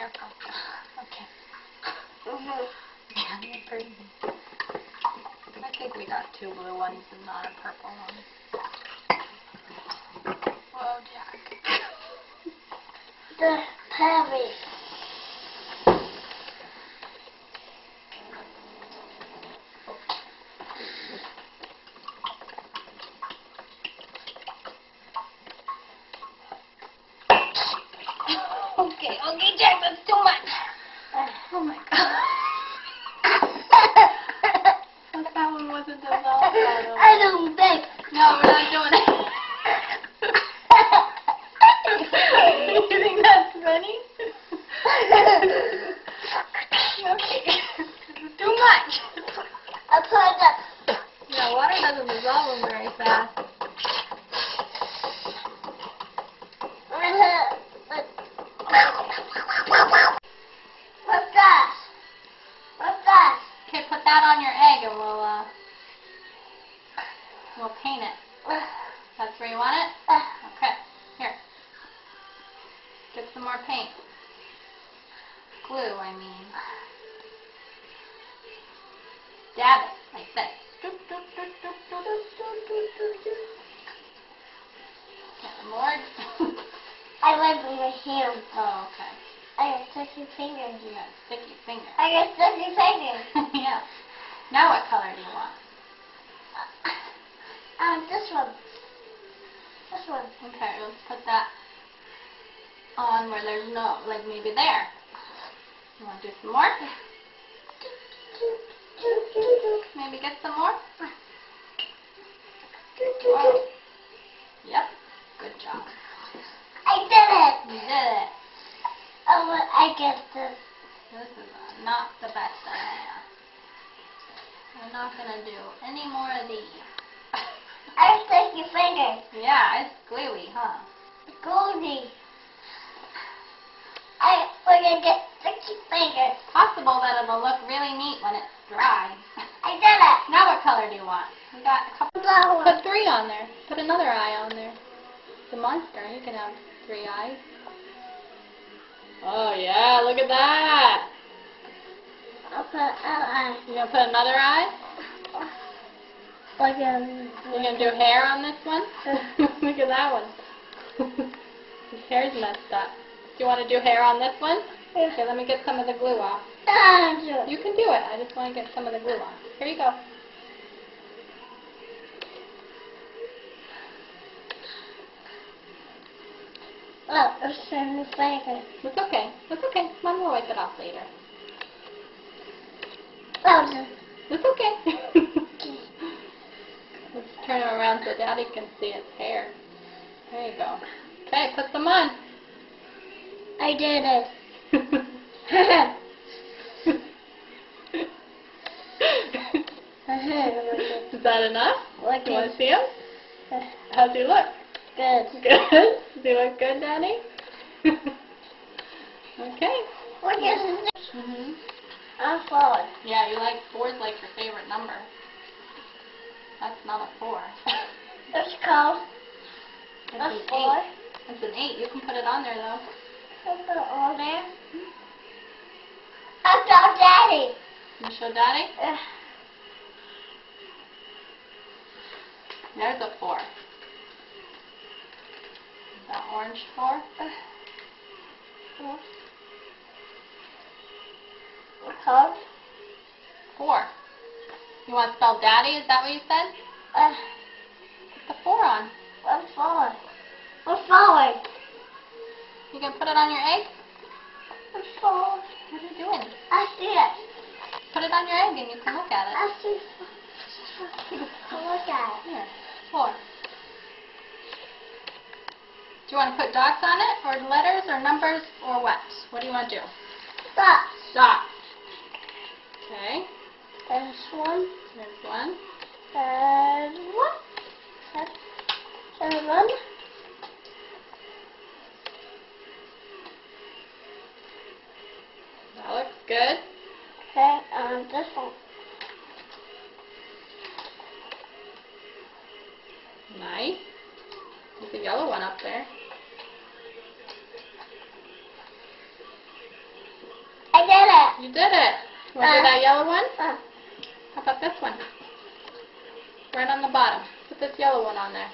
careful. Okay. Mhm. Yeah, you're pretty. I think we got two blue ones and not a purple one. Whoa, Jack. The heavy. Okay, okay, Jack, that's too much. Oh, oh my god. What that one wasn't dissolved out of? I don't think. No, we're not doing it. you think that's funny? Okay. Too much. I put it Yeah, water doesn't dissolve them very fast. Put that on your egg and we'll, uh, we'll paint it. That's where you want it? Okay, here. Get some more paint. Glue, I mean. Dab it, like this. I went with my hand. oh, okay. I got sticky fingers. You got sticky fingers. I got sticky fingers. yeah. Now what color do you want? Um, this one. This one. Okay, let's put that on where there's no, like maybe there. You want to do some more? Maybe get some more? Yep. Good job. I did it. You did it. Oh, well, I get this. This is not the best idea. We're not going to do any more of these. I have sticky fingers. Yeah, it's gluey, huh? Goldie. I we're gonna get sticky fingers. It's Possible that it'll look really neat when it's dry. I did it. now what color do you want? We got a couple. Flower. Put three on there. Put another eye on there. The monster, he can have three eyes. Oh yeah, look at that. I'll put an eye. You gonna put another eye? Like um. You gonna do hair on this one? look at that one. His hair's messed up. Do you want to do hair on this one? Okay, let me get some of the glue off. You can do it. I just want to get some of the glue off. Here you go. Oh, look, it's sticky fingers. It's okay. It's okay. Mom will wipe it off later. Oh, It's okay. Let's turn it around so Daddy can see his hair. There you go. Okay, put them on. I did it. Uh-huh. Is that enough? Like You want to see him? How's he look? Good. Good. Does he look good, Daddy? okay. What is this? Mhm. I'm falling. Yeah, you like four's like your favorite number. That's not a four. It's called It's a an four. eight. It's an eight. You can put it on there though. Put it on there. I saw Daddy. You show Daddy? Uh, There's a four. Orange four. called Four. You want to spell daddy? Is that what you said? uh, Put the four on. I'm falling. I'm falling. You can put it on your egg? I'm falling. What are you doing? I see it. Put it on your egg and you can look at it. I see. Look at it. Here. Four. Do you want to put dots on it, or letters, or numbers, or what? What do you want to do? Stop. Dots. Okay. There's one. There's one. There's one. There's one. That looks good. Okay, um, this one. yellow one up there. I did it. You did it. Want uh, uh-huh. that yellow one? Uh. How about this one? Right on the bottom. Put this yellow one on there.